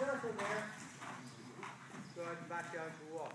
circle there. So I can back down to what?